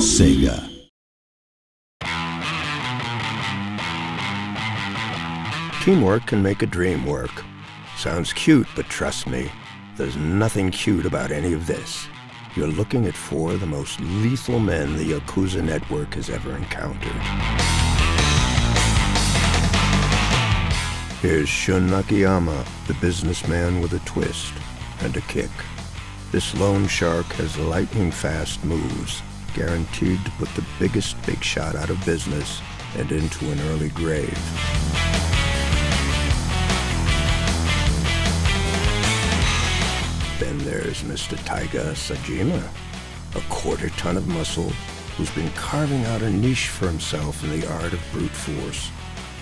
Sega. Teamwork can make a dream work. Sounds cute, but trust me, there's nothing cute about any of this. You're looking at four of the most lethal men the Yakuza network has ever encountered. Here's Shun Akiyama, the businessman with a twist and a kick. This loan shark has lightning-fast moves, guaranteed to put the biggest big shot out of business and into an early grave. Then there's Mr. Taiga Saejima, a quarter ton of muscle who's been carving out a niche for himself in the art of brute force,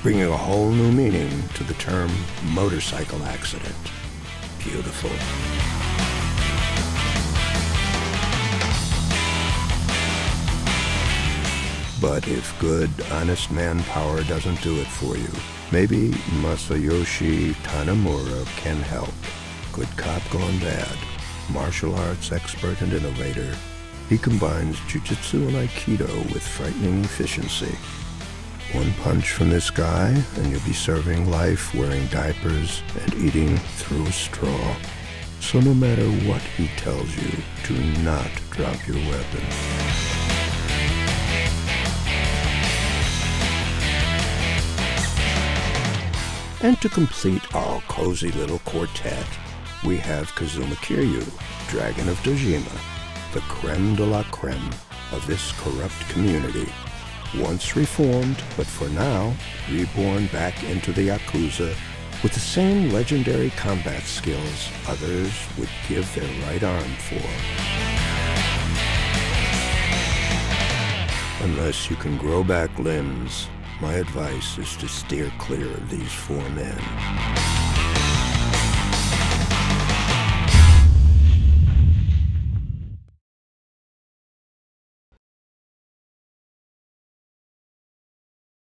bringing a whole new meaning to the term motorcycle accident. Beautiful. But if good, honest manpower doesn't do it for you, maybe Masayoshi Tanimura can help. Good cop gone bad. Martial arts expert and innovator, he combines jujitsu and aikido with frightening efficiency. One punch from this guy, and you'll be serving life wearing diapers and eating through a straw. So no matter what he tells you, do not drop your weapon. And to complete our cozy little quartet, we have Kazuma Kiryu, Dragon of Dojima, the creme de la creme of this corrupt community. Once reformed, but for now, reborn back into the Yakuza with the same legendary combat skills others would give their right arm for. Unless you can grow back limbs, my advice is to steer clear of these four men.